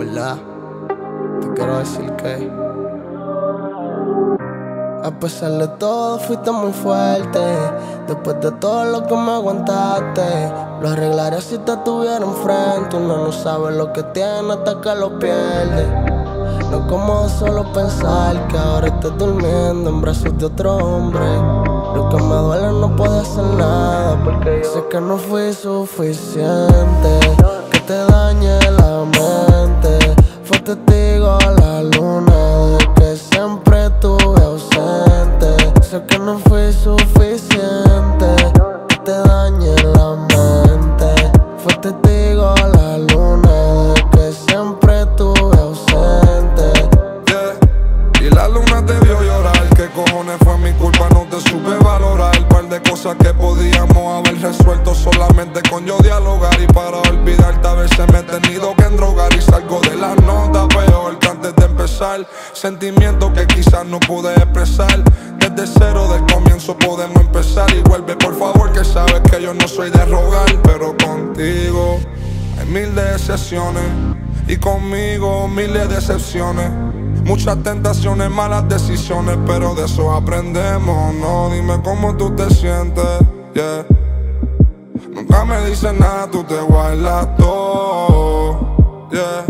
verdad te quiero decir que a pesar de todo fuiste muy fuerte. Después de todo lo que me aguantaste Lo arreglaría si te tuviera enfrente. Uno no sabe lo que tiene hasta que lo pierde. No como solo pensar que ahora estás durmiendo en brazos de otro hombre. Lo que me duele no puede hacer nada Porque sé que no fui suficiente. Que te dañe la mente testigo la luna de que siempre tuve ausente. Sé que no fui empezar. Sentimientos que quizás no pude expresar. Desde cero del comienzo podemos empezar. Y vuelve, por favor, que sabes que yo no soy de rogar. Pero contigo hay mil decepciones. Y conmigo miles de decepciones. Muchas tentaciones, malas decisiones, pero de eso aprendemos. No, dime cómo tú te sientes. Yeah. Nunca me dices nada, tú te guardas todo. Yeah.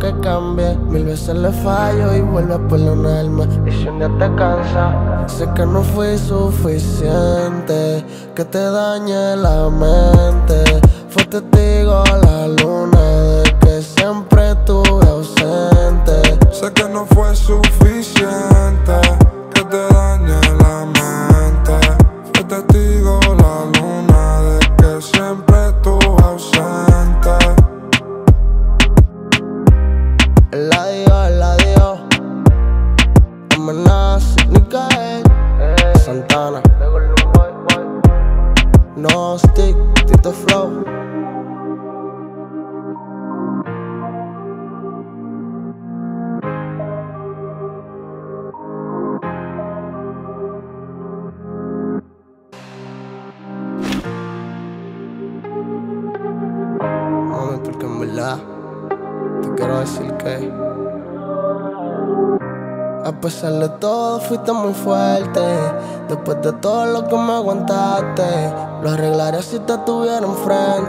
Que cambie. Mil veces le fallo y vuelve a perdonarme Y si un día te cansa Sé que no fui suficiente. Que te dañe la mente. Fue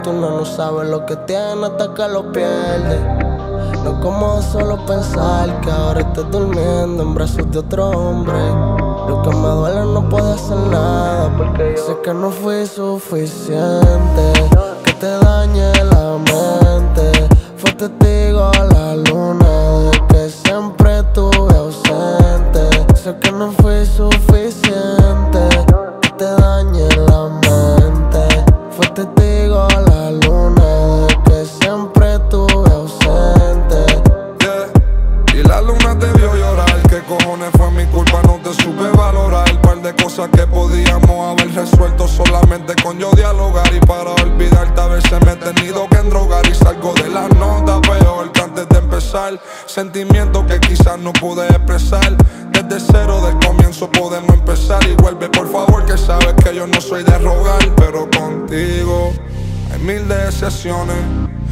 Uno no sabe lo que tiene hasta que lo pierde. No como solo pensar que ahora estás durmiendo en brazos de otro hombre. Lo que me duele no puede hacer nada Porque sé que no fui suficiente. Que te dañe la mente. Fue testigo la luna de que siempre estuve ausente. Sé que no fui suficiente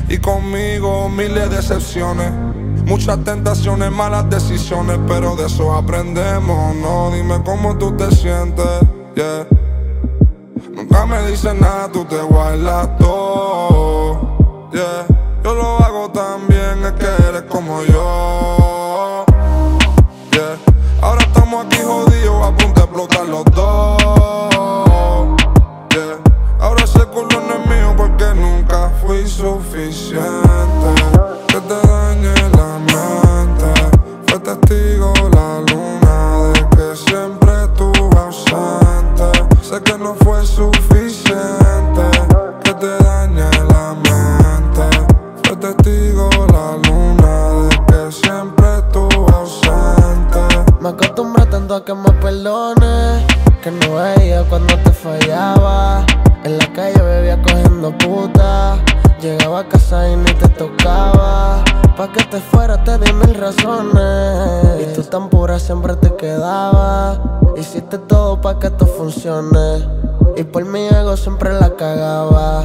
Y conmigo miles de decepciones. Muchas tentaciones, malas decisiones, pero de eso aprendemos. No, dime cómo tú te sientes. Yeah. Nunca me dices nada, tú te guardas todo. Yeah, pura siempre te quedaba. Hiciste todo pa' que esto funcione. Y por mi ego siempre la cagaba.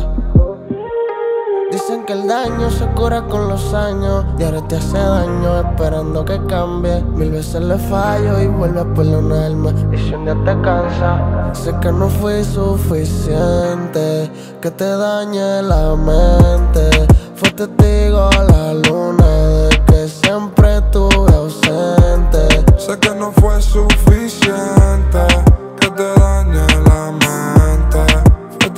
Dicen que el daño se cura con los años. Y ahora te hace daño esperando que cambie. Mil veces le fallo y vuelve a perdonarme Y si un día te cansa Sé que no fui suficiente. Que te dañe la mente. Fue testigo la luna De que siempre estuve ausente Sé que no fue suficiente que te dañe la mente. Fue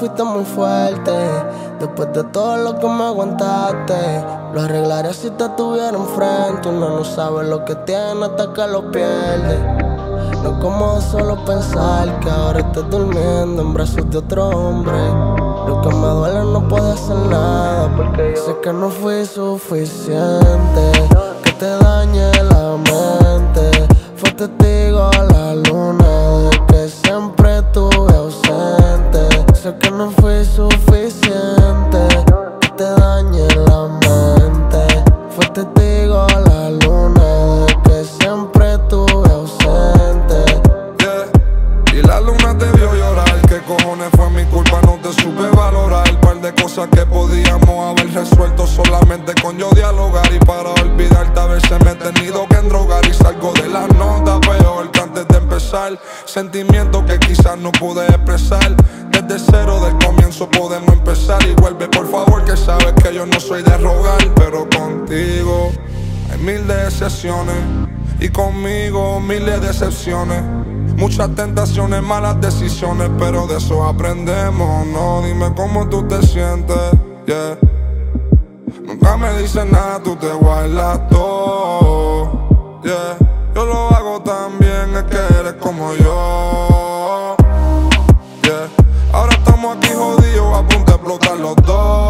fuiste muy fuerte. Después de todo lo que me aguantaste Lo arreglaría si te tuviera enfrente. Uno no sabe lo que tiene hasta que lo pierde. No como solo pensar que ahora estás durmiendo en brazos de otro hombre. Lo que me duele no puede hacer nada Porque sé que no fui suficiente. Que te dañe la mente. Fue testigo la luna no fui suficiente Que te dañe la mente Fue testigo la luna de que siempre estuve ausente Yeah. Y la luna te vio llorar. ¿Qué cojones fue mi culpa? No te supe valorar. Par de cosas que podíamos haber resuelto solamente con yo dialogar. Y para olvidarte, a veces me he tenido que endrogar. Y salgo de la nota peor que antes de empezar. Sentimientos que quizás no pude expresar. Desde cero del comienzo podemos empezar. Y vuelve, por favor, que sabes que yo no soy de rogar. Pero contigo hay mil de excepciones. Y conmigo miles de decepciones. Muchas tentaciones, malas decisiones, pero de eso aprendemos, ¿no? Dime cómo tú te sientes, yeah. Nunca me dices nada, tú te guardas todo, yeah. Yo lo hago también, es que eres como yo, estamos aquí jodidos, a punto de explotar los dos,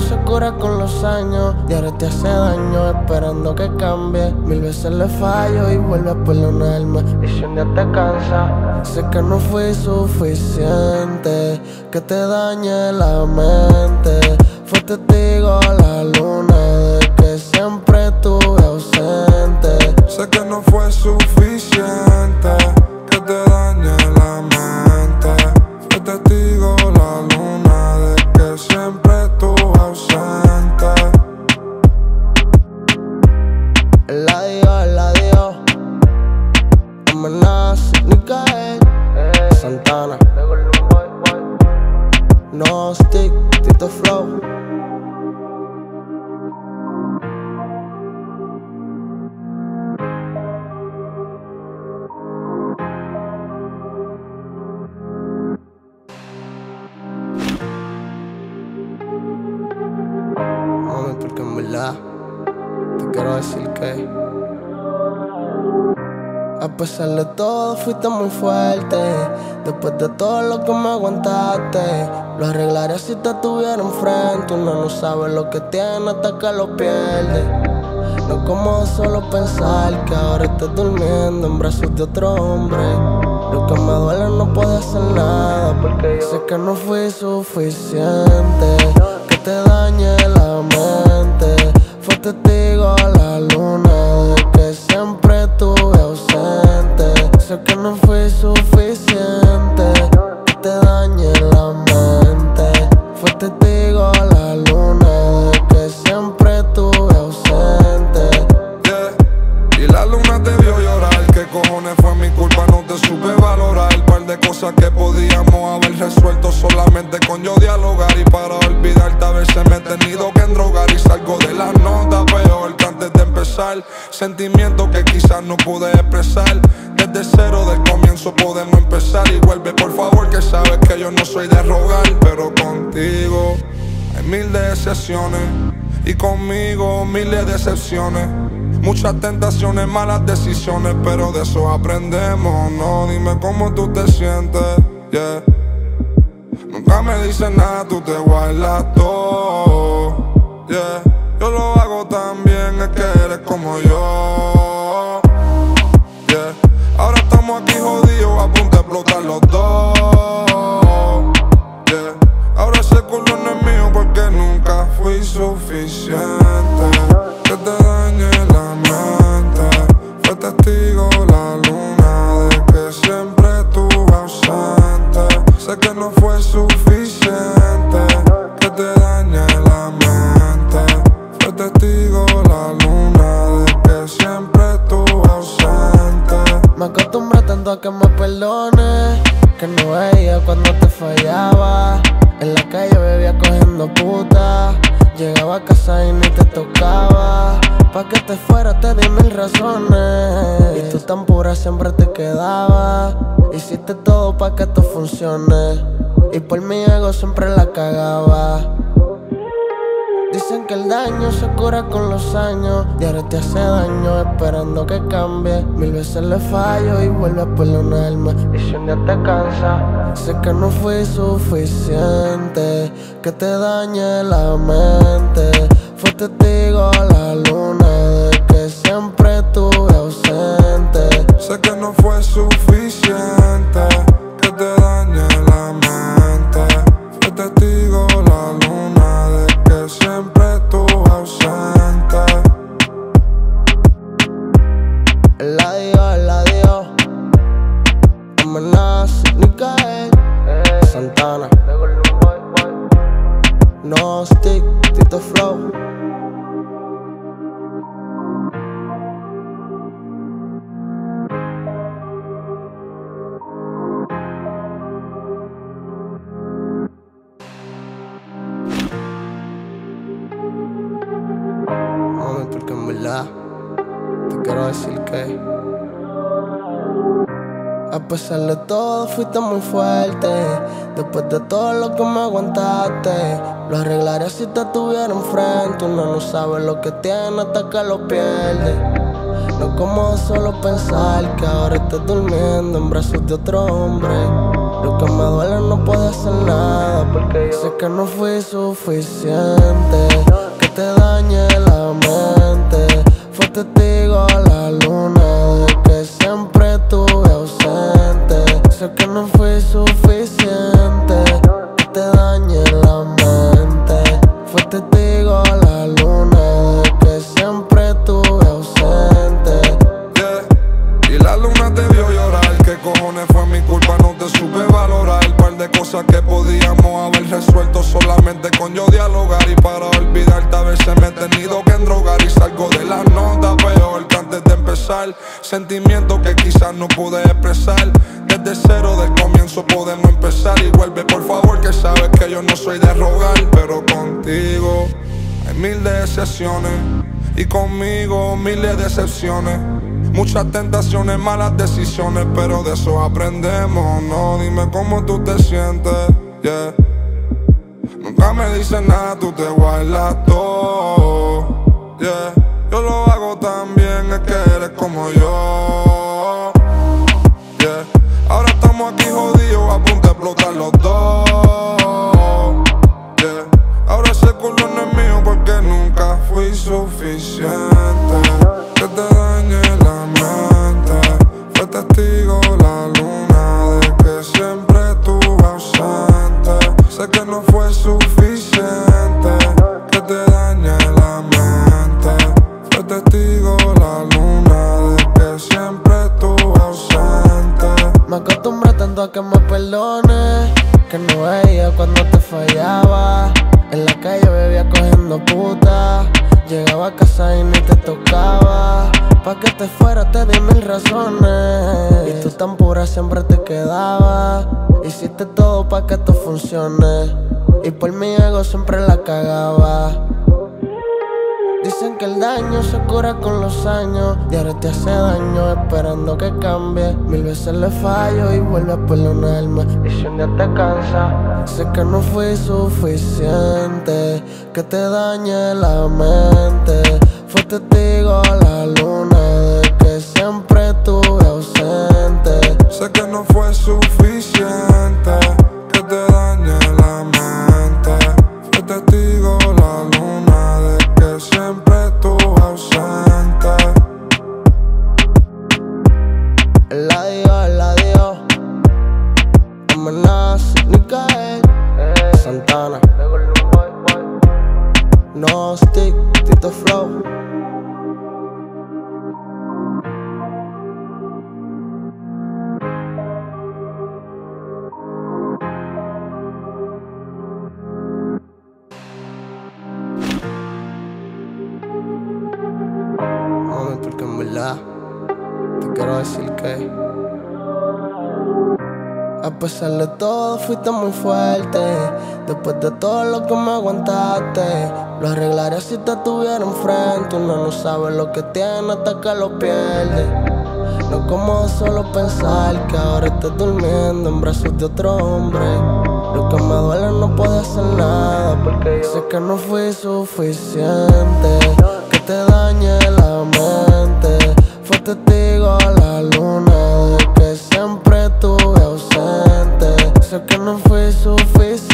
Se cura con los años. Y ahora te hace daño esperando que cambie. Mil veces le fallo y vuelve a perdonarme Y si un día te cansa Sé que no fui suficiente. Que te dañe la mente. Fue testigo la luna de todo fuiste muy fuerte. Después de todo lo que me aguantaste, lo arreglaría si te tuviera enfrente. Uno no sabe lo que tiene hasta que lo pierde. No como solo pensar que ahora estás durmiendo en brazos de otro hombre. Lo que me duele no puede hacer nada porque sé que no fui suficiente. Que te dañe la mente. Fue testigo la luna de que siempre estuve ausente. Sé que no fui suficiente. Te dañe la mente. Fue testigo la luna de que siempre estuve ausente. Yeah. Y la luna te vio llorar, que cojones fue mi culpa, no te supe valorar. Par de cosas que podíamos haber resuelto solamente con yo dialogar. Y para olvidarte a veces me he tenido que endrogar y salgo de la nota peor que antes de Sentimientos que quizás no pude expresar. Desde cero del comienzo podemos empezar y vuelve por favor que sabes que yo no soy de rogar, pero contigo hay mil de excepciones y conmigo miles de excepciones. Muchas tentaciones, malas decisiones, pero de eso aprendemos. No, dime cómo tú te sientes, yeah. Nunca me dices nada, tú te guardas todo, yeah. Yo lo hago tan bien, es que eres como yo, Y ahora te hace daño esperando que cambie. Mil veces le fallo y vuelve a perdonarme Y si un día te cansa Sé que no fui suficiente Que te dañe la mente. Fue No stick, Tito Flow pesar de todo fuiste muy fuerte. Después de todo lo que me aguantaste Lo arreglaría si te tuviera enfrente. Uno no sabe lo que tiene hasta que lo pierde. No como solo pensar que ahora estás durmiendo en brazos de otro hombre. Lo que me duele no puede hacer nada sé que no fui suficiente. Que te dañe la mente. Fue testigo la luna Que no fui suficiente. Te dañe la mente. Fue testigo la luna de que siempre estuve ausente. Y la luna te vio llorar, que ¿Qué cojones fue mi culpa? No te supe valorar. El par de cosas que podíamos haber resuelto Solamente con yo dialogar. Y para olvidarte a veces me he tenido que endrogar. Y salgo de la nota peor que antes de empezar. Sentimientos que quizás no pude y conmigo miles de decepciones. Muchas tentaciones, malas decisiones, pero de eso aprendemos. No, dime cómo tú te sientes, yeah. Nunca me dices nada, tú te guardas todo, yeah. Yo lo hago tan bien, es que eres como yo, yeah. Ahora estamos aquí jodidos, a punto de explotar los daño esperando que cambie. Mil veces le fallo y vuelve a perdonarme. Y si un día te cansa Sé que no fui suficiente. Que te dañe la mente. Fue testigo la luna Después de todo lo que me aguantaste Lo arreglaría si te tuviera enfrente. Uno no sabe lo que tiene hasta que lo pierde. No como solo pensar que ahora estás durmiendo en brazos de otro hombre. Lo que me duele no puede hacer nada Porque yo sé que no fui suficiente. Que te dañe la mente. Fue testigo la luna de que siempre estuve ausente. Sé que no fui suficiente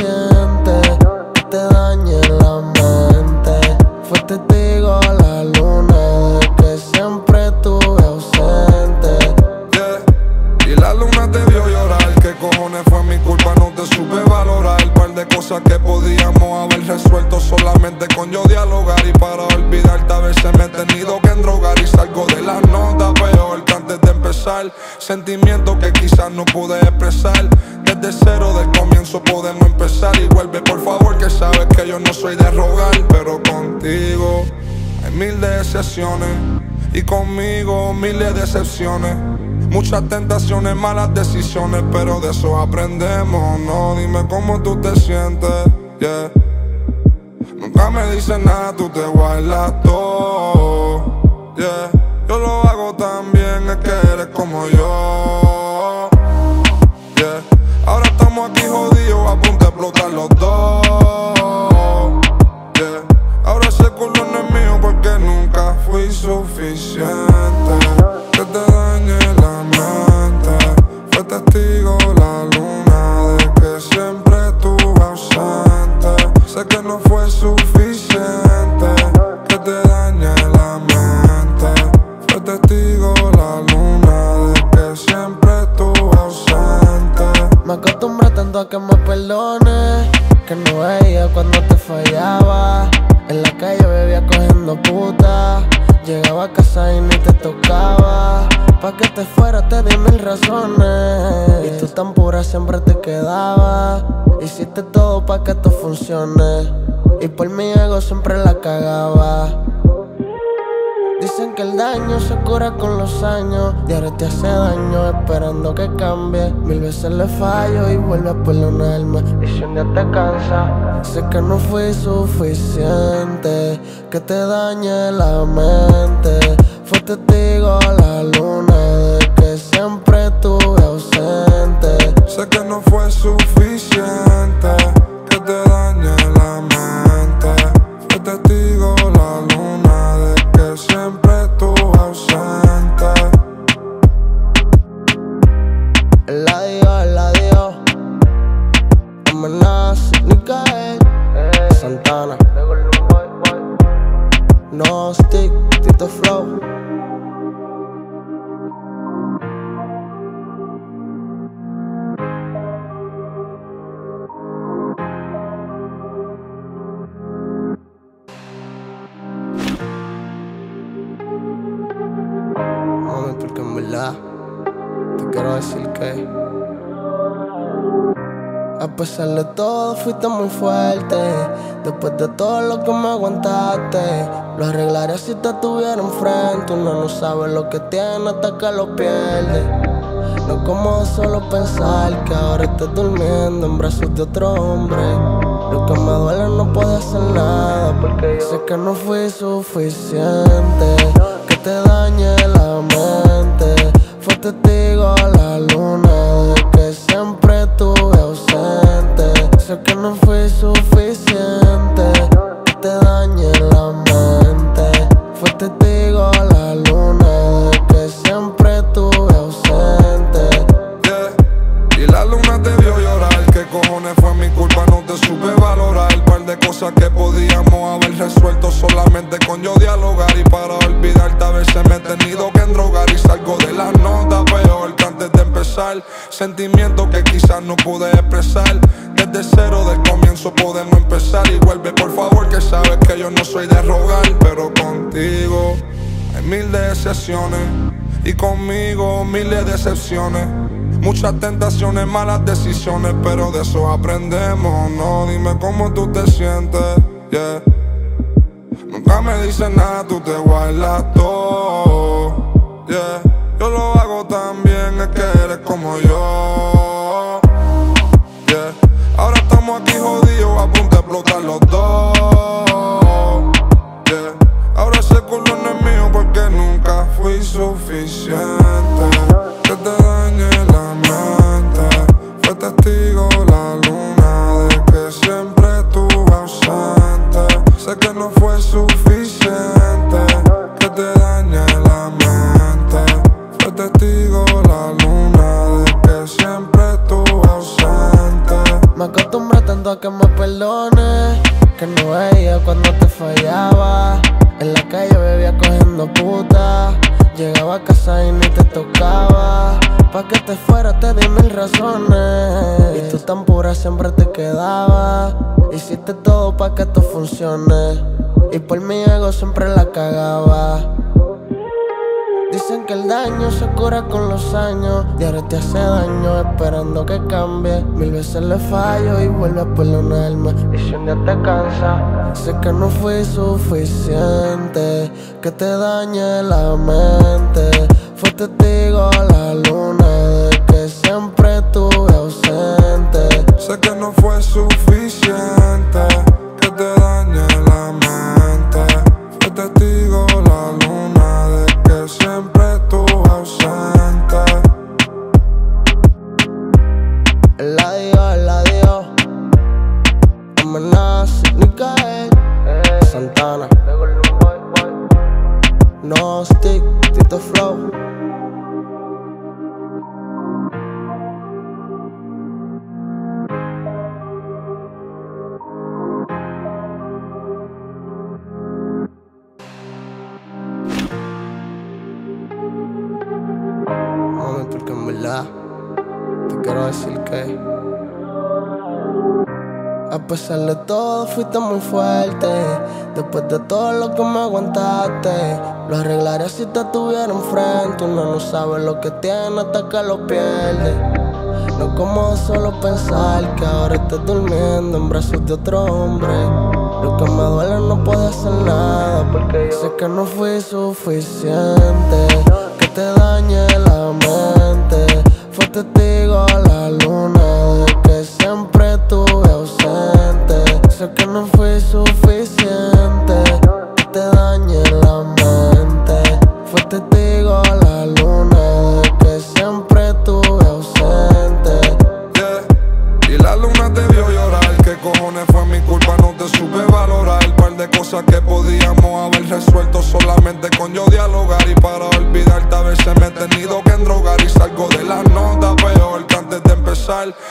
y conmigo miles de decepciones. Muchas tentaciones, malas decisiones, pero de eso aprendemos. No, dime cómo tú te sientes, yeah. Nunca me dices nada, tú te guardas todo, yeah. Que no veía cuando te fallaba En la calle bebía cogiendo puta Llegaba a casa y ni te tocaba Pa' que te fuera te di mil razones. Y tú tan pura siempre te quedabas. Hiciste todo pa' que esto funcione. Y por mi ego siempre la cagaba. Dicen que el daño se cura con los años. Y ahora te hace daño esperando que cambie. Mil veces le fallo y vuelve a poner. Y si un día te cansa, sé que no fui suficiente. Que te dañe la mente. Fue testigo la luna de que siempre estuve ausente. Sé que no fue suficiente. Sabe lo que tiene hasta que lo pierde. No como solo pensar que ahora estás durmiendo en brazos de otro hombre. Lo que me duele no puede hacer nada Porque sé que no fui suficiente. Que te dañe la mente. Fue testigo la luna de que siempre estuve ausente. Sé que no fui suficiente. Que te dañe la mente. Fue testigo cosas que podíamos haber resuelto solamente con yo dialogar. Y para olvidarte, a veces me he tenido que endrogar. Y salgo de la nota peor que antes de empezar. Sentimientos que quizás no pude expresar. Desde cero del comienzo podemos empezar. Y vuelve, por favor, que sabes que yo no soy de rogar. Pero contigo hay mil decepciones. Y conmigo miles de decepciones. Muchas tentaciones, malas decisiones, pero de eso aprendemos, ¿no? Dime cómo tú te sientes, yeah. Nunca me dices nada, tú te guardas todo, yeah. Yo lo hago tan bien, es que eres como yo, yeah. Ahora estamos aquí jodidos, a punto de explotar los dos, yeah. Ahora ese culo no es mío porque nunca fui suficiente. Que te dañe Fue testigo la luna de que siempre estuve ausente. Sé que no fue suficiente. Que te dañe la mente. Fue testigo la luna de que siempre estuve ausente. Me acostumbré tanto a que me perdones Que no veía cuando te fallaba En la calle bebía cogiendo puta Llegaba a casa y ni te tocaba Pa' que te fuera te di mil razones. Y tú tan pura siempre te quedabas Hiciste todo pa' que esto funcione Y por mi ego siempre la cagaba. Dicen que el daño se cura con los años. Y ahora te hace daño esperando que cambie. Mil veces le fallo y vuelve a alma Y si un día te cansa Sé que no fui suficiente. Que te dañe la mente. Fue testigo la luna Sé que no fue suficiente de todo lo que me aguantaste, lo arreglaré si te tuviera enfrente. Uno no sabe lo que tiene hasta que lo pierde. No como solo pensar que ahora estás durmiendo en brazos de otro hombre. Lo que me duele no puede hacer nada porque sé que no fui suficiente. Que te dañe la mente. Fue testigo la luna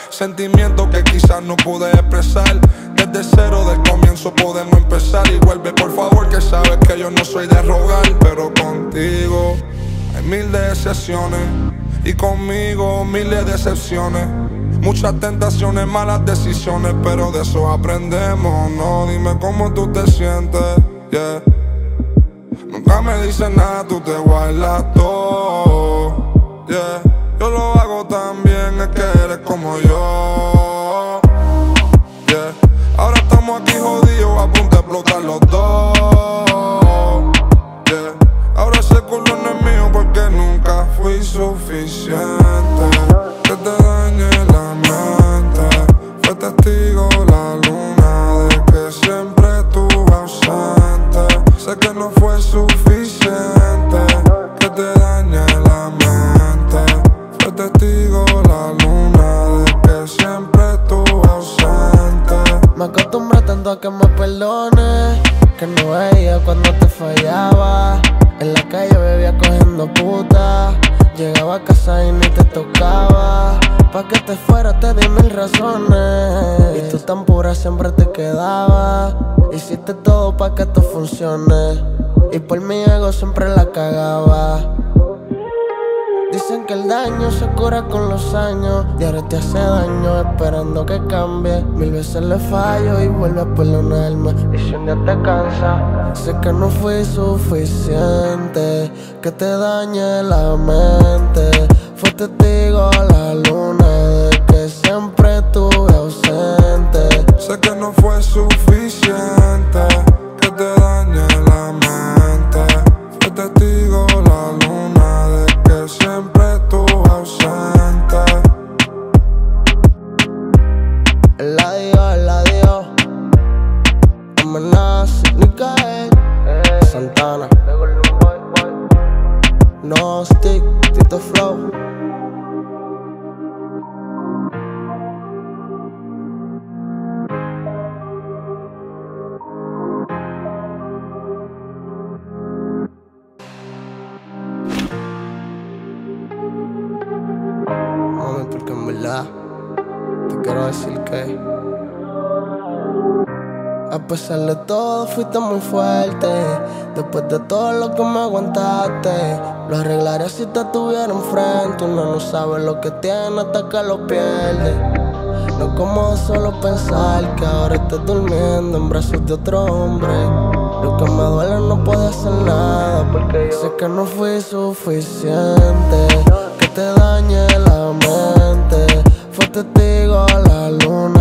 Sentimientos que quizás no pude expresar. Desde cero del comienzo podemos empezar. Y vuelve, por favor, que sabes que yo no soy de rogar. Pero contigo hay mil de excepciones. Y conmigo miles de excepciones. Muchas tentaciones, malas decisiones, pero de eso aprendemos, ¿no? Dime cómo tú te sientes, yeah. Nunca me dices nada, tú te guardas todo, yeah. Yo lo hago tan es que eres como yo, yeah. Ahora estamos aquí jodidos, a punto de explotar los dos, yeah. Ahora ese culo no es mío porque nunca fui suficiente. Que te dañe la mente. Te hace daño esperando que cambie. Mil veces le fallo y vuelve a perdonarme Y si un día te cansa Sé que no fui suficiente. Que te dañe la mente. Fue te tuviera enfrente Uno no sabe lo que tiene hasta que lo pierde. No como solo pensar que ahora estás durmiendo en brazos de otro hombre. Lo que me duele no puede hacer nada porque sé que no fui suficiente. Que te dañe la mente. Fue testigo la luna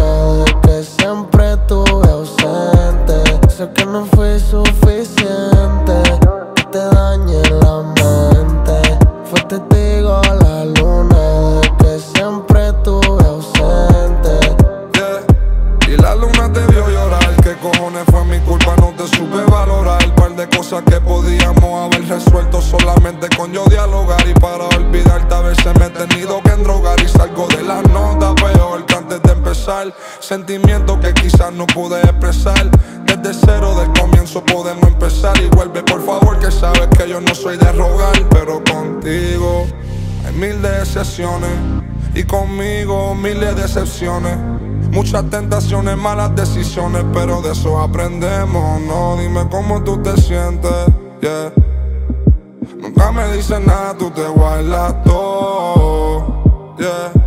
Sentimientos que quizás no pude expresar. Desde cero del comienzo podemos empezar. Y vuelve, por favor, que sabes que yo no soy de rogar. Pero contigo hay mil de excepciones. Y conmigo miles de excepciones. Muchas tentaciones, malas decisiones, pero de eso aprendemos, ¿no? Dime cómo tú te sientes, yeah. Nunca me dices nada, tú te guardas todo, yeah.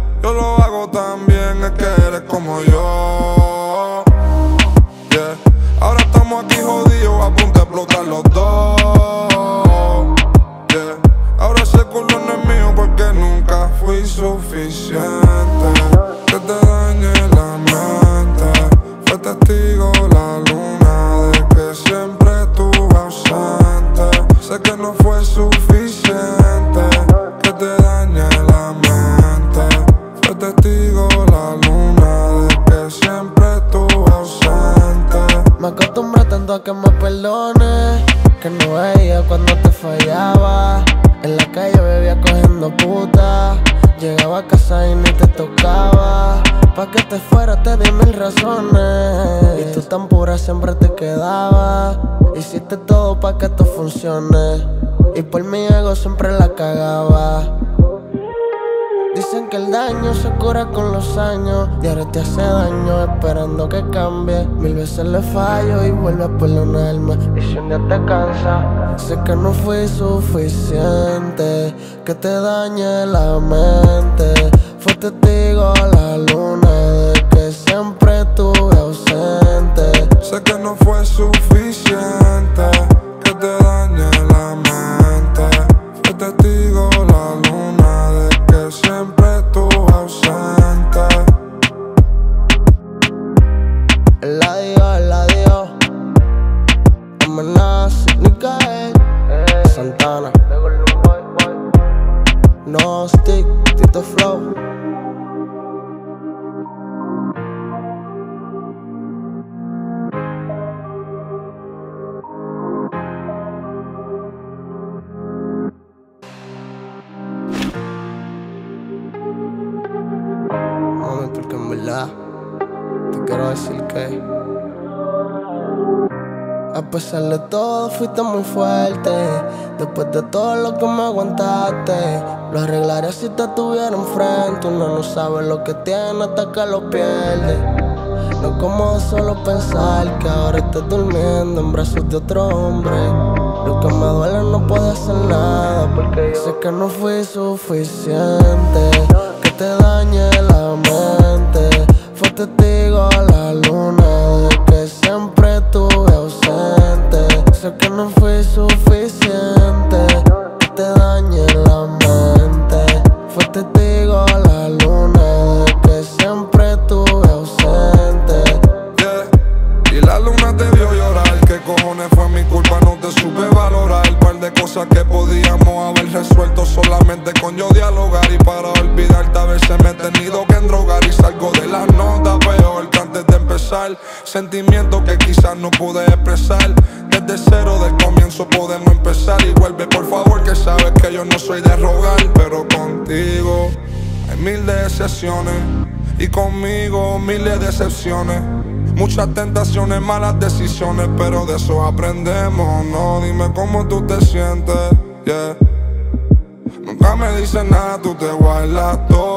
Por mi ego siempre la cagaba. Dicen que el daño se cura con los años Y ahora te hace daño esperando que cambie. Mil veces le fallo y vuelve a poner un alma. Y si un día te cansa Sé que no fui suficiente Que te dañe la mente. Fue testigo la verdad. Te quiero decir que. A pesar de todo, fuiste muy fuerte. Después de todo lo que me aguantaste, lo arreglaré si te tuviera enfrente. Uno no sabe lo que tiene hasta que lo pierde. No como solo pensar que ahora estás durmiendo en brazos de otro hombre. Lo que me duele no puedo hacer nada Porque yo sé que no fui suficiente Que te dañe la mente te digo la luna. y conmigo miles de excepciones. Muchas tentaciones, malas decisiones, pero de eso aprendemos. No, dime cómo tú te sientes. Nunca me dices nada, tú te guardas todo.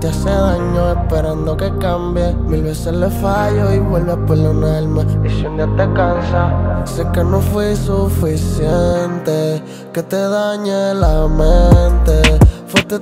te hace daño esperando que cambie. Mil veces le fallo y vuelve a poner. Y si un día te cansa, sé que no fui suficiente. Que te dañe la mente. Fuiste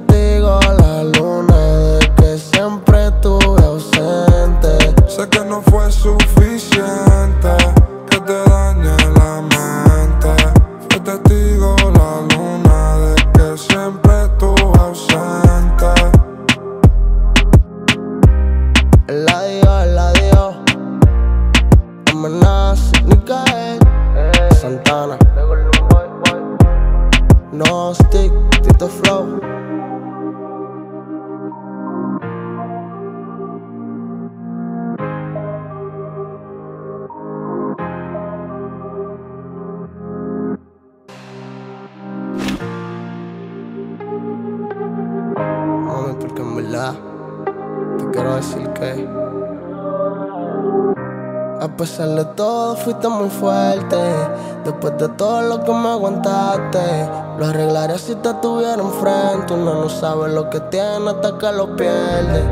sabe lo que tiene hasta que lo pierde.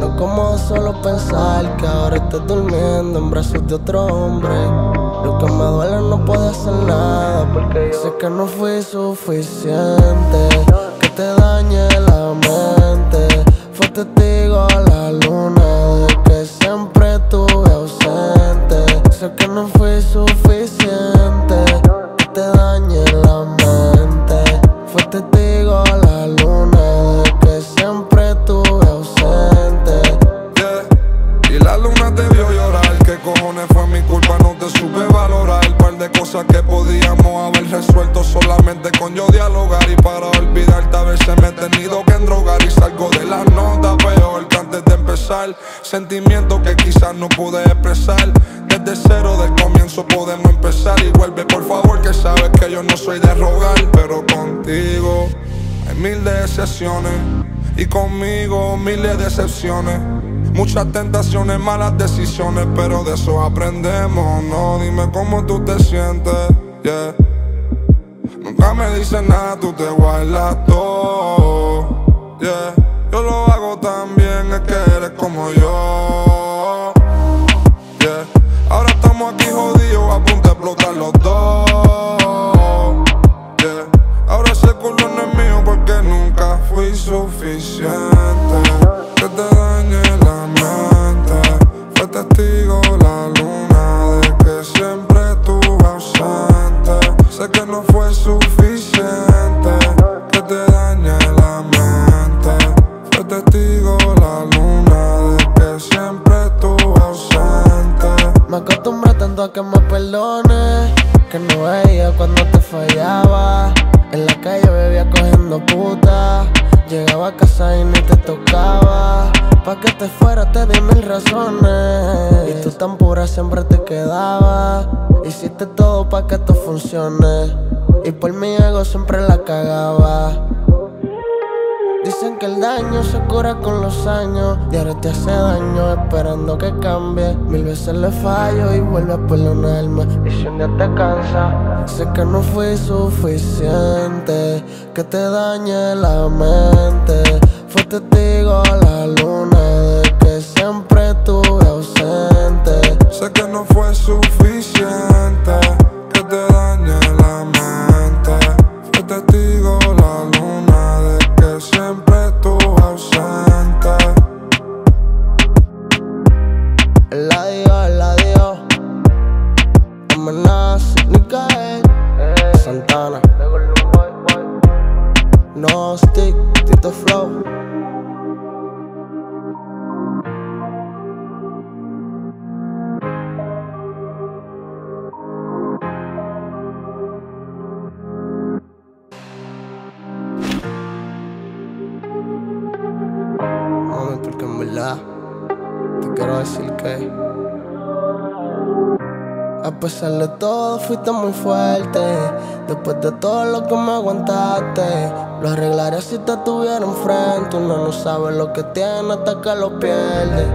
No como solo pensar que ahora estás durmiendo en brazos de otro hombre. Lo que me duele no puede hacer nada porque sé que no fui suficiente. Que te dañe la mente. Fue testigo la luna de que siempre estuve ausente. Sé que no fui suficiente. Sentimientos que quizás no pude expresar. Desde cero del comienzo podemos empezar. Y vuelve, por favor, que sabes que yo no soy de rogar, pero contigo hay mil decepciones. Y conmigo miles de decepciones. Muchas tentaciones, malas decisiones, pero de eso aprendemos. No, dime cómo tú te sientes. Yeah. Nunca me dices nada, tú te guardas todo. Yo lo hago tan bien, es que eres como yo. Siempre te quedabas Hiciste todo pa' que esto funcione. Y por mi ego siempre la cagaba. Dicen que el daño se cura con los años. Y ahora te hace daño esperando que cambie. Mil veces le fallo y vuelve a perdonarme. Y si un día te cansa Sé que no fui suficiente. Que te dañe la mente. Fue testigo la luna de que siempre estuve ausente Sé que no fue suficiente que te dañe fuiste muy fuerte. Después de todo lo que me aguantaste Lo arreglaría si te tuviera enfrente. Uno no sabe lo que tiene hasta que lo pierde.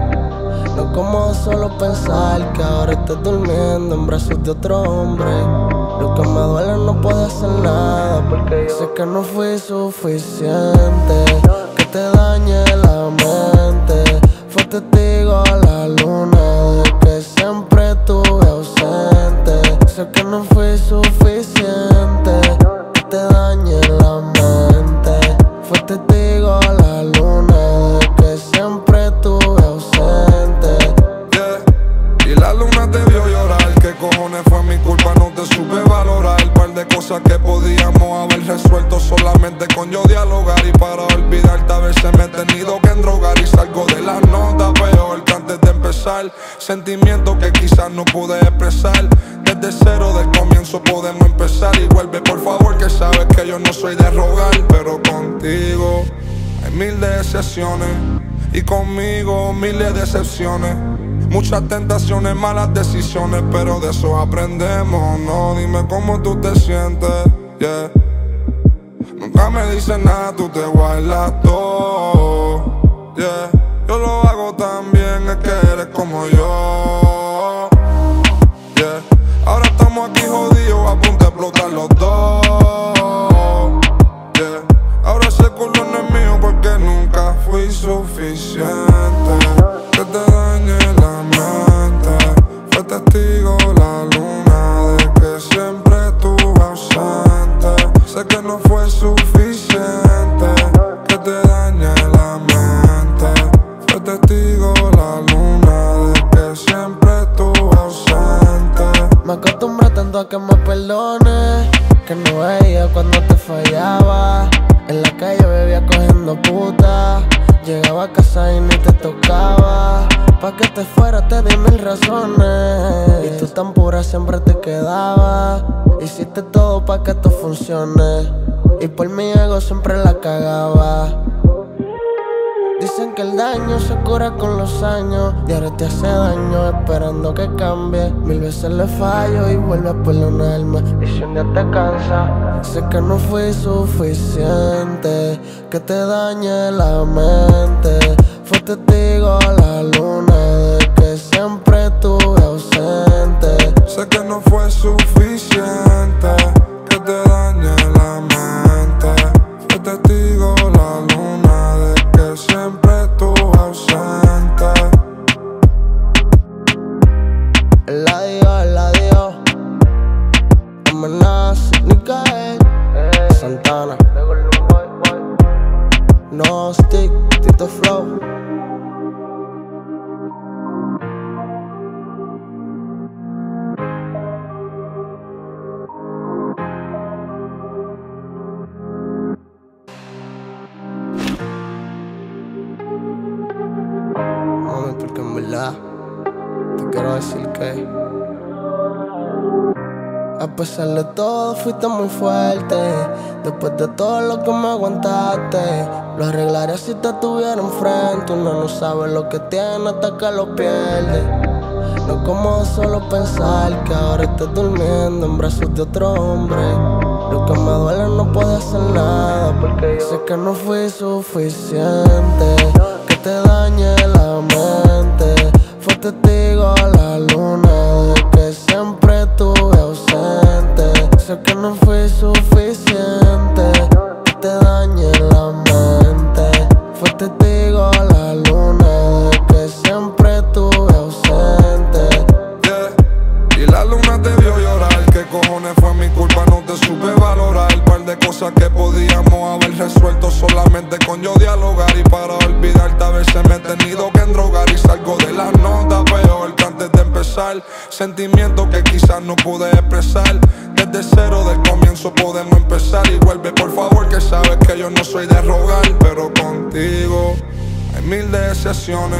No como solo pensar que ahora estás durmiendo en brazos de otro hombre. Lo que me duele no puede hacer nada porque sé que no fui suficiente. Que te dañe la mente que no fui suficiente Que te dañe la mente Fue testigo la luna de que siempre estuve ausente. Y la luna te vio llorar, que cojones fue mi culpa, no te supe valorar. Par de cosas que podíamos haber resuelto solamente con yo dialogar. Y para olvidarte, a veces me he tenido que endrogar y salgo de la nota peor que antes de empezar. Sentimientos y conmigo miles de decepciones. Muchas tentaciones, malas decisiones, pero de eso aprendemos, no Dime cómo tú te sientes, Nunca me dices nada, tú te guardas todo, fallo y vuelve a perdonarme Y si un día te cansa. Sé que no fui suficiente Que te dañe la mente fuiste muy fuerte. Después de todo lo que me aguantaste Lo arreglaría si te tuviera enfrente. Uno no sabe lo que tiene hasta que lo pierde. No como solo pensar que ahora estás durmiendo en brazos de otro hombre. Lo que me duele no puedo hacer nada Porque yo sé que no fui suficiente. Que te dañe la mente. Fue testigo la luna de que siempre estuve ausente Sé que no fui suficiente Que te dañe la mente Fue testigo la luna de que siempre estuve ausente Yeah. Y la luna te vio llorar, ¿qué cojones fue mi culpa? No te supe valorar Par de cosas que podíamos haber resuelto solamente con yo dialogar Y para olvidarte a veces me he tenido que endrogar Y salgo de la nota peor que antes de empezar. Sentimientos que quizás no pude expresar. Desde cero del comienzo podemos empezar. Y vuelve por favor que sabes que yo no soy de rogar. Pero contigo hay mil decepciones.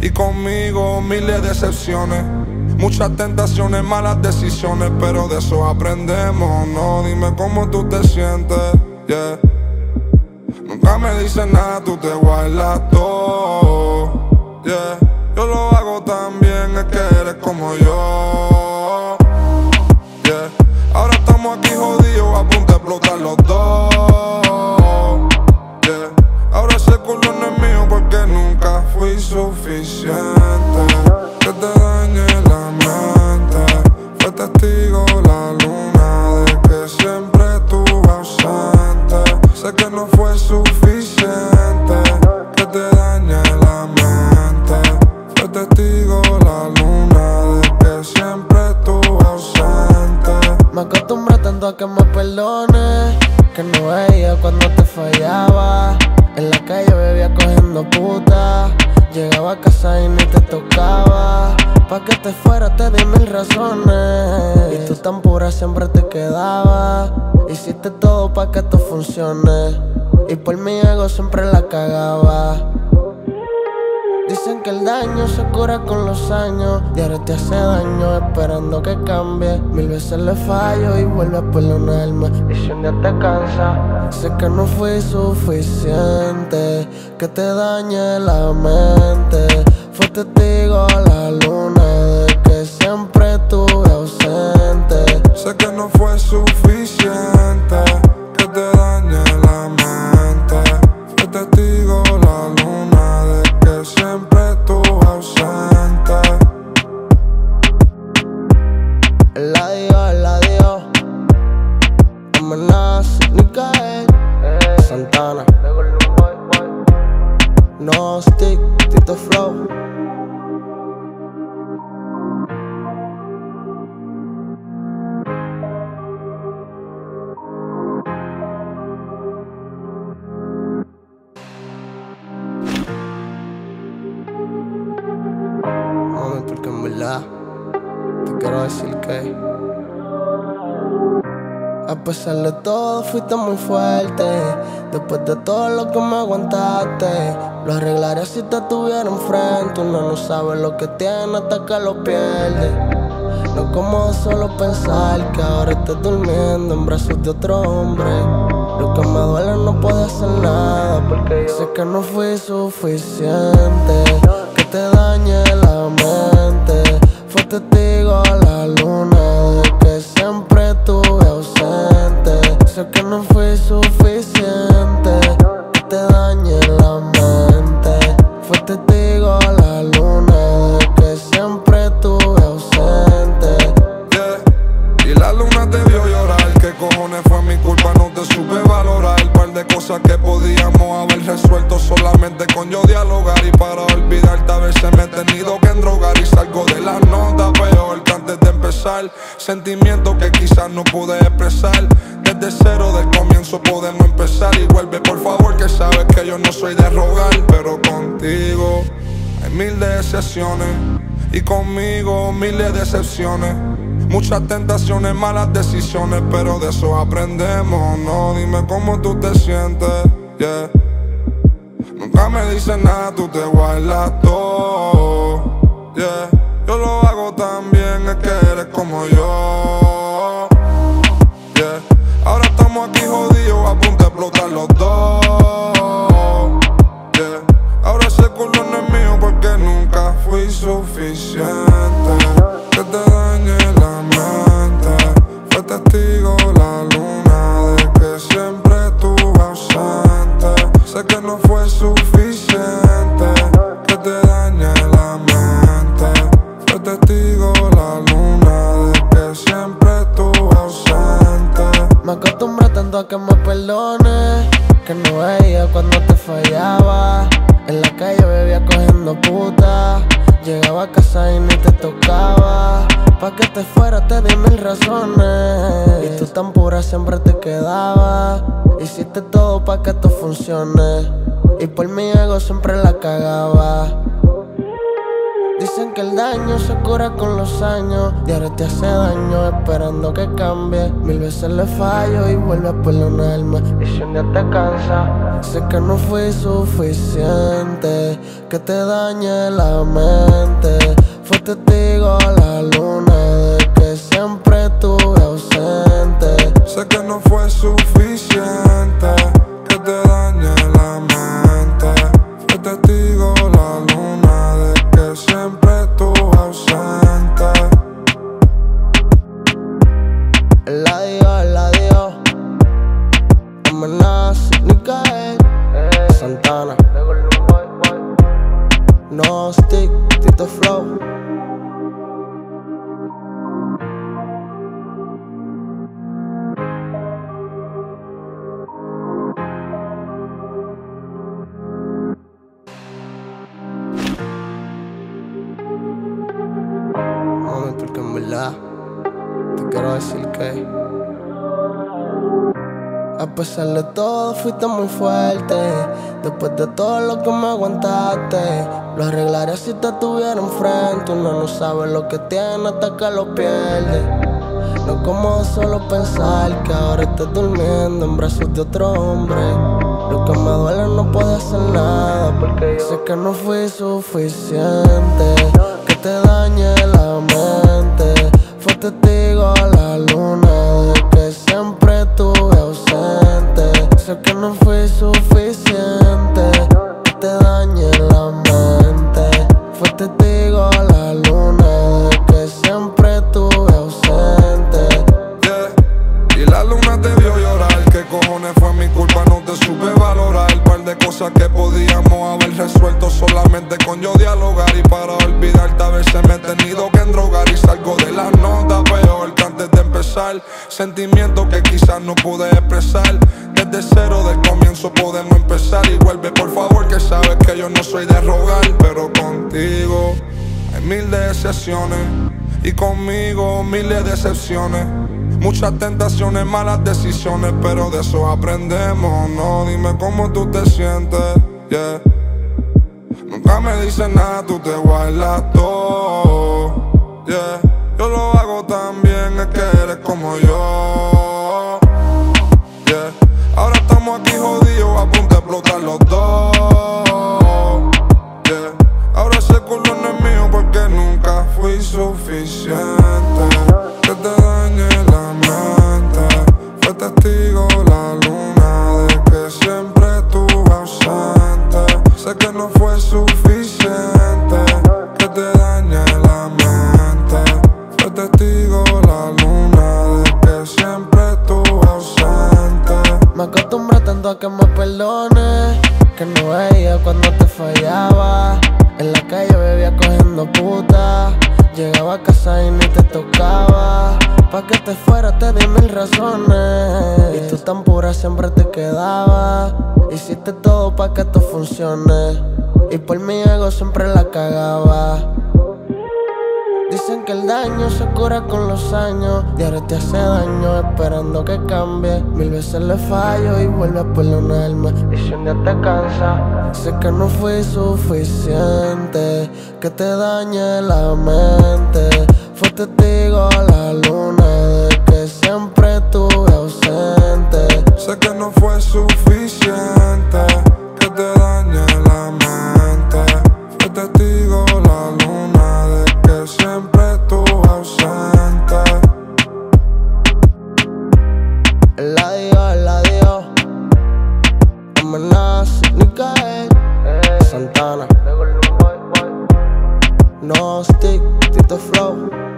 Y conmigo miles de decepciones. Muchas tentaciones, malas decisiones, pero de eso aprendemos, no Dime cómo tú te sientes, yeah. Nunca me dices nada, tú te guardas todo, yeah Yo lo hago tan bien, es que eres como yo, yeah. Ahora estamos aquí jodidos, a punto de explotar los dos, yeah. Ahora ese culo no es mío porque nunca fui suficiente con los años Y ahora te hace daño esperando que cambie. Mil veces le fallo y vuelve a perdonarme. Y si un día te cansa Sé que no fui suficiente. Que te dañe la mente. Fue testigo la luna Flow. Mami, porque en verdad te quiero decir que a pesar de todo fuiste muy fuerte. Después de todo lo que me aguantaste Lo arreglaría si te tuviera enfrente Uno no sabe lo que tiene hasta que lo pierde. No como solo pensar que ahora estás durmiendo en brazos de otro hombre. Lo que me duele no puede hacer nada Porque sé que no fui suficiente. Que te dañe la mente. Fue testigo la luna De que siempre estuve ausente. Sé que no fui suficiente Sentimientos que quizás no pude expresar. Desde cero del comienzo podemos empezar. Y vuelve, por favor, que sabes que yo no soy de rogar. Pero contigo hay mil decepciones. Y conmigo miles de decepciones. Muchas tentaciones, malas decisiones, pero de eso aprendemos. No, dime cómo tú te sientes, le fallo y vuelve a perdonarme Y si un día te cansa. Sé que no fui suficiente Que te dañe la mente Después de todo lo que me aguantaste Lo arreglaría si te tuviera enfrente Uno no sabe lo que tiene hasta que lo pierde No como solo pensar que ahora estás durmiendo en brazos de otro hombre Lo que me duele no puede hacer nada porque sé que no fui suficiente. Que te dañe la mente. Fue testigo la luna de que siempre que no fui suficiente. Que te dañe la mente. Fue testigo la luna de que siempre estuve ausente. Yeah. Y la luna te vio llorar. ¿Qué cojones fue mi culpa? No te supe valorar. Par de cosas que podíamos haber resuelto solamente con yo dialogar. Y para olvidarte, a veces me he tenido que endrogar. Y salgo de la nota peor que antes de empezar. Sentimientos que quizás no pude expresar. Desde cero del comienzo podemos empezar. Y vuelve, por favor, que sabes que yo no soy de rogar. Pero contigo hay mil decepciones. Y conmigo miles de decepciones. Muchas tentaciones, malas decisiones, pero de eso aprendemos. No, dime cómo tú te sientes. Yeah. Nunca me dices nada, tú te guardas todo. Yeah. Yo lo hago tan bien, es que eres como yo. Yeah. Ahora estamos aquí jodidos, a punto de explotar los dos. Yeah. Ahora ese culo no es mío porque nunca fui suficiente. Que no veía cuando te fallaba. En la calle bebía cogiendo puta Llegaba a casa y ni te tocaba. Pa' que te fuera te di mil razones. Y tú tan pura siempre te quedabas Hiciste todo pa' que esto funcione. Y por mi ego siempre la cagaba Dicen que el daño se cura con los años. Y ahora te hace daño esperando que cambie. Mil veces le fallo y vuelve a perdonarme Y si un día te cansa Sé que no fui suficiente. Que te dañe la mente. Fue testigo la luna De que siempre estuve ausente. Sé que no fue suficiente. Que te dañe la mente. Fue testigo Santana. No stick, Tito Flow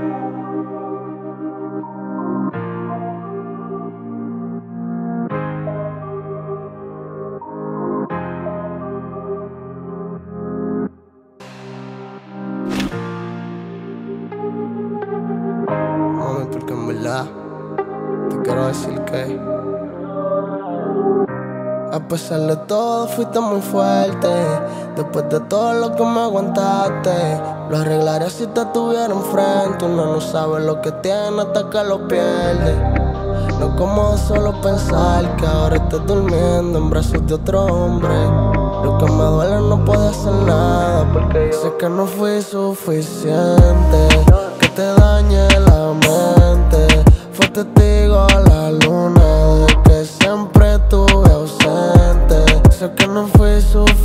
pesar de todo fuiste muy fuerte. Después de todo lo que me aguantaste Lo arreglaría si te tuviera enfrente. Uno no sabe lo que tiene hasta que lo pierde. No como solo pensar que ahora estás durmiendo en brazos de otro hombre. Lo que me duele no puede hacer nada Porque yo sé que no fui suficiente. Que te dañe la mente. Fue testigo la luna Sé que no fui suficiente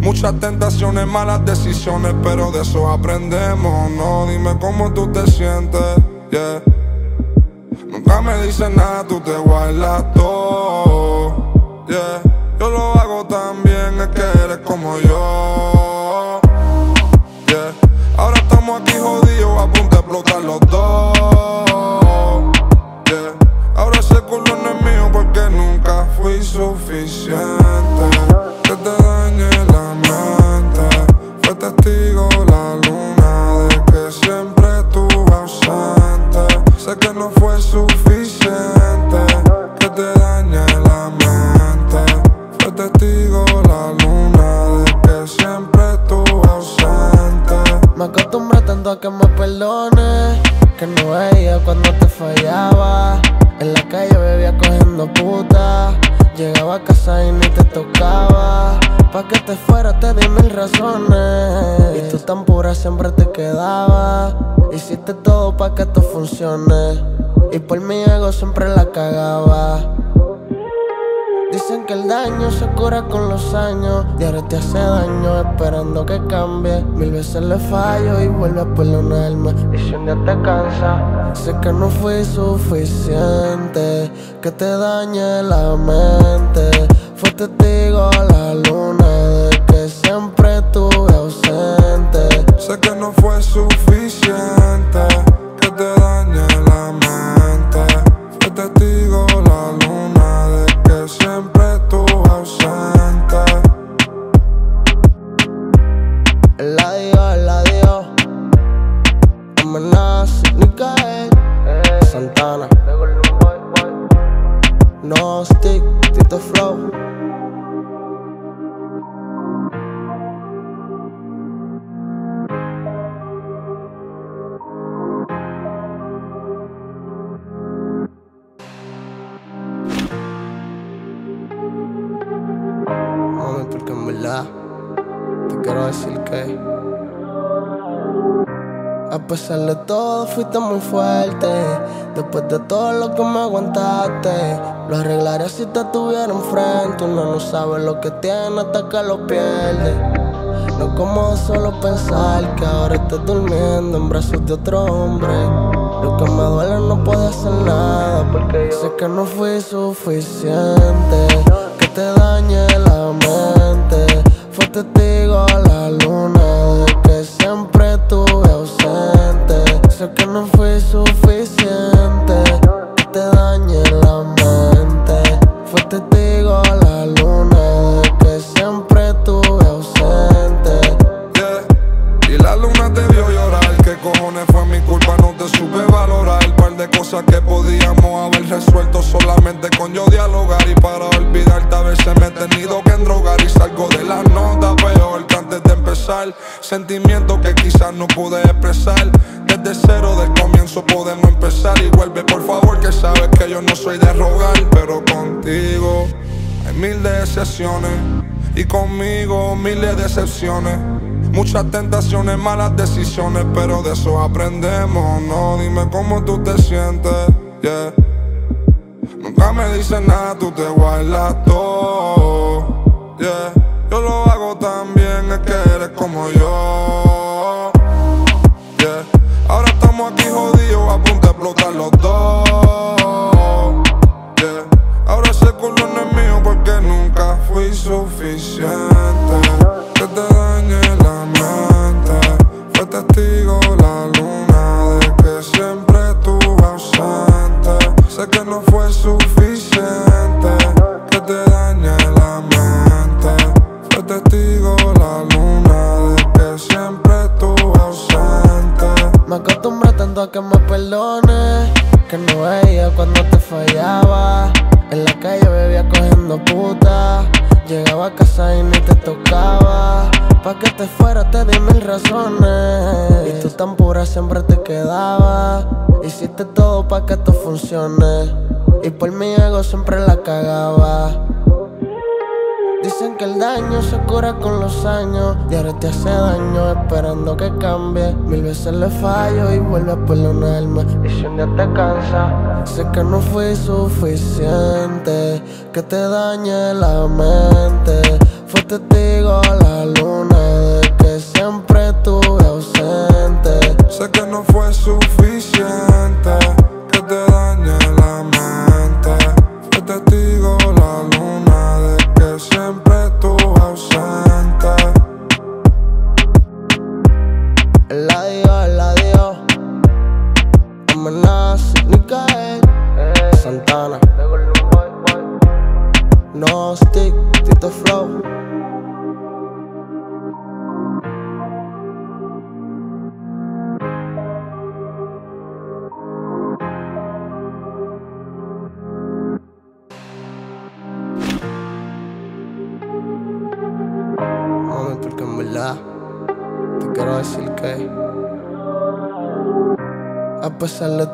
Muchas tentaciones, malas decisiones, pero de eso aprendemos. No, dime cómo tú te sientes. Yeah. Nunca me dices nada, tú te guardas todo. Yeah. Que Mil veces le fallo y vuelve a perdonarme Y si un día te cansa Sé que no fui suficiente. Que te dañe la mente. Fue testigo la luna De que siempre estuve ausente. Sé que no fue suficiente Lo que tiene hasta que lo pierde No como solo pensar que ahora estás durmiendo en brazos de otro hombre. Lo que me duele no puede hacer nada Porque sé que no fui suficiente. Que te dañe la mente. Fue testigo la luna de que siempre estuve ausente. Sé que no fui suficiente de. Sentimientos que quizás no pude expresar. Desde cero del comienzo podemos empezar. Y vuelve, por favor, que sabes que yo no soy de rogar. Pero contigo hay mil decepciones. Y conmigo miles de decepciones. Muchas tentaciones, malas decisiones, pero de eso aprendemos, ¿no? Dime cómo tú te sientes, yeah. Nunca me dices nada, tú te guardas todo, yeah. Yo lo hago tan bien, es que eres como yo, yeah. Ahora estamos aquí jodidos, a punto de explotar los dos, yeah. Ahora ese culo no es mío porque nunca fui suficiente. Y ahora te hace daño esperando que cambie. Mil veces le fallo y vuelve a perdonarme Y si un día te cansa Sé que no fui suficiente Que te dañe la mente. Fue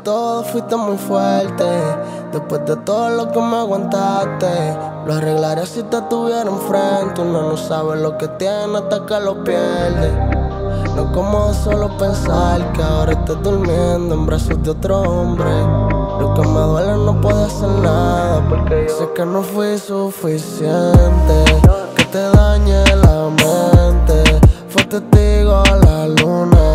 todo, fuiste muy fuerte. Después de todo lo que me aguantaste, lo arreglaría si te tuviera enfrente. Uno no sabe lo que tiene hasta que lo pierde. No como solo pensar que ahora estás durmiendo en brazos de otro hombre. Lo que me duele no puede hacer nada porque sé que no fui suficiente. Que te dañe la mente. Fue testigo la luna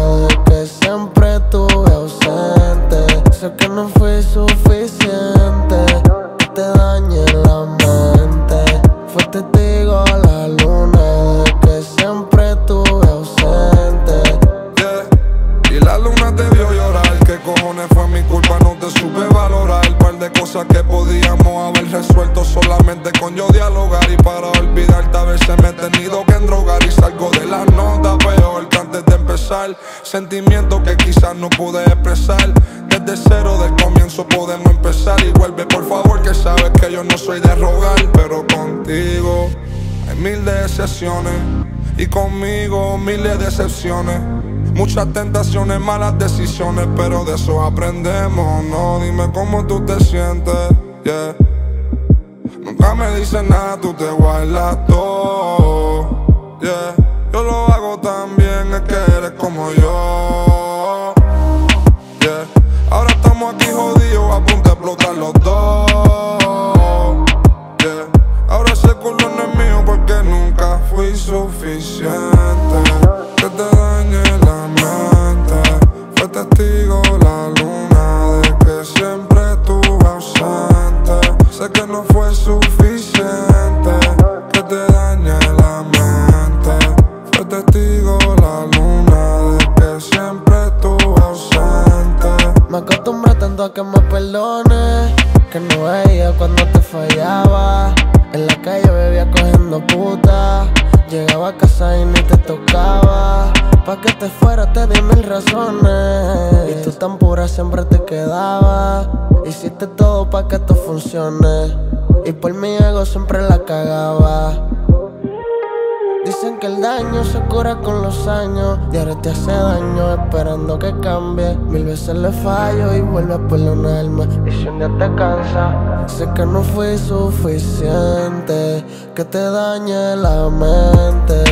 no fui suficiente. Que te dañe la mente. Fue testigo la luna de que siempre tuve ausente. Y la luna te vio llorar. ¿Qué cojones fue mi culpa? No te supe valorar. El par de cosas que podíamos haber resuelto solamente con yo dialogar. Y para olvidarte, a veces me he tenido que endrogar. Y salgo de las notas peor que antes de empezar. Sentimientos Y conmigo miles de excepciones. Muchas tentaciones, malas decisiones, pero de eso aprendemos, ¿no? Dime cómo tú te sientes, yeah. Nunca me dices nada, tú te guardas todo, yeah. Y ahora te hace daño esperando que cambie. Mil veces le fallo y vuelve a perdonarme Y si un día te cansa Sé que no fui suficiente Que te dañe la mente